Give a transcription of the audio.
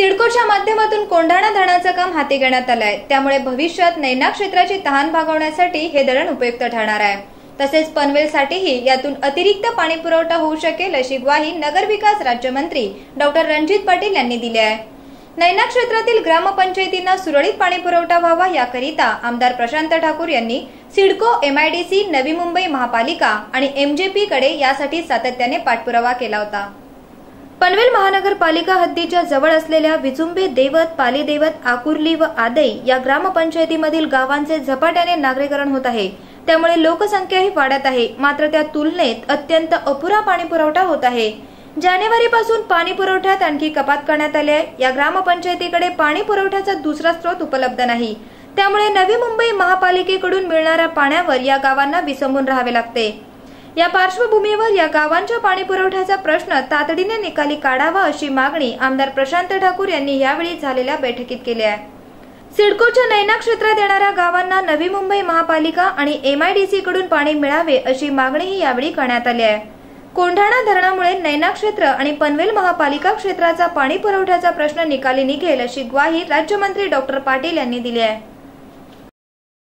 सिडकोच्या माध्यमातून कोंढाणा धरणाचं काम हाती घेण्यात आलंय. त्यामुळे भविष्यात नैना क्षेत्राची तहान भागवण्यासाठी हे धरण उपयुक्त ठरणार आहे. तसेच पनवेलसाठीही यातून अतिरिक्त पाणी पुरवठा होऊ शकेल अशी ग्वाही नगरविकास राज्यमंत्री डॉक्टर रणजित पाटील यांनी दिली आहे. नैना क्षेत्रातील ग्रामपंचायतींना सुरळीत पाणी पुरवठा व्हावा याकरिता आमदार प्रशांत ठाकूर यांनी सिडको एमआयडीसी नवी मुंबई महापालिका आणि एमजेपी कडे यासाठी सातत्याने पाठपुरावा केला होता. पनवेल महानगरपालिका हद्दीच्या जवळ असलेल्या विजुंबे देवत पालीदेवत आकुर्ली व आदई या ग्रामपंचायतीमधील गावांचे झपाट्याने नागरीकरण होत आहे. त्यामुळे लोकसंख्याही वाढत आहे. मात्र त्या तुलनेत अत्यंत अपुरा पाणी पुरवठा होत आहे. जानेवारी पासून पाणी पुरवठ्यात आणखी कपात करण्यात आली आहे. या ग्रामपंचायतीकडे पाणी पुरवठ्याचा दुसरा स्रोत उपलब्ध नाही. त्यामुळे नवी मुंबई महापालिकेकडून मिळणाऱ्या पाण्यावर या गावांना विसंबून राहावे लागते. या पार्श्वभूमीवर या गावांच्या पाणी पुरवठ्याचा प्रश्न तातडीने निकाली काढावा अशी मागणी आमदार प्रशांत ठाकूर यांनी यावेळी झालेल्या बैठकीत केली आहे. सिडकोच्या नैना क्षेत्रात येणाऱ्या गावांना नवी मुंबई महापालिका आणि एमआयडीसी कडून पाणी मिळावे अशी मागणीही यावेळी करण्यात आली आहे. कोंढाणा धरणामुळे नैना क्षेत्र आणि पनवेल महापालिका क्षेत्राचा पाणी पुरवठ्याचा प्रश्न निकाली निघेल अशी ग्वाही राज्यमंत्री डॉक्टर पाटील यांनी दिली आहे.